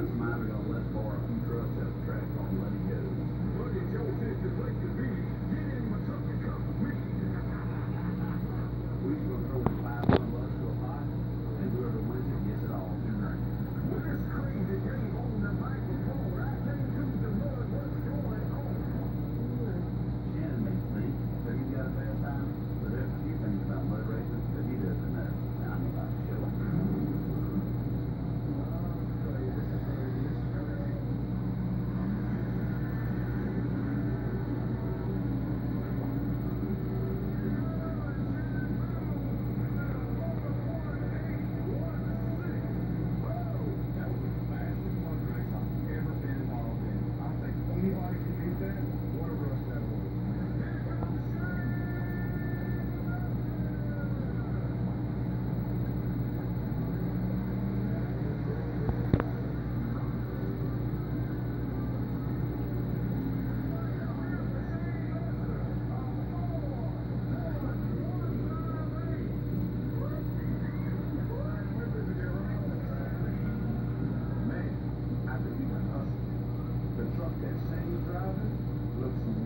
friends of are gonna let borrow a few trucks out the track That same driver looks